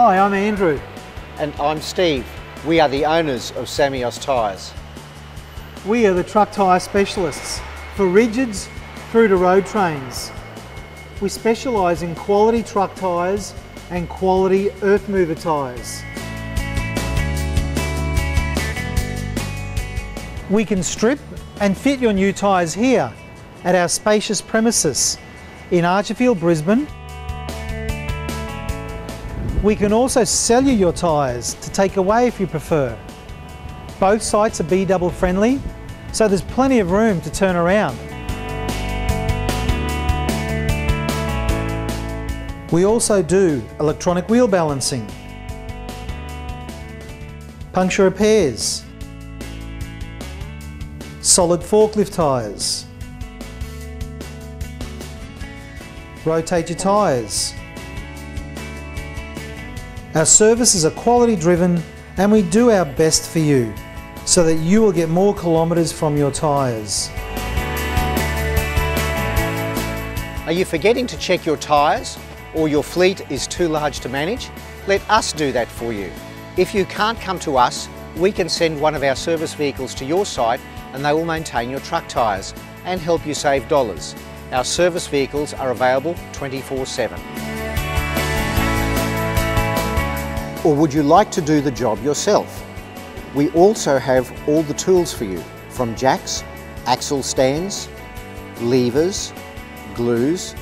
Hi, I'm Andrew. And I'm Steve. We are the owners of Samios Tyres. We are the truck tyre specialists for rigids through to road trains. We specialise in quality truck tyres and quality earth mover tyres. We can strip and fit your new tyres here at our spacious premises in Archerfield, Brisbane. We can also sell you your tyres to take away if you prefer. Both sites are B-double friendly, so there's plenty of room to turn around. We also do electronic wheel balancing, puncture repairs, solid forklift tyres, rotate your tyres. Our services are quality driven and we do our best for you so that you will get more kilometres from your tyres. Are you forgetting to check your tyres or your fleet is too large to manage? Let us do that for you. If you can't come to us, we can send one of our service vehicles to your site and they will maintain your truck tyres and help you save dollars. Our service vehicles are available 24-7. Or would you like to do the job yourself? We also have all the tools for you, from jacks, axle stands, levers, glues,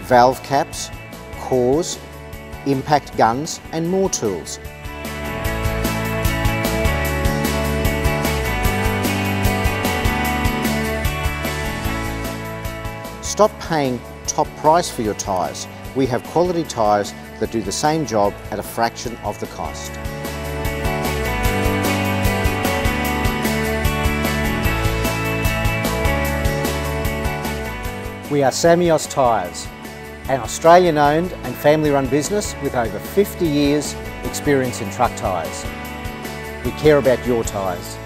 valve caps, cores, impact guns and more tools. Stop paying top price for your tyres. We have quality tyres that do the same job at a fraction of the cost. We are Samios Tyres, an Australian owned and family run business with over 50 years experience in truck tyres. We care about your tyres.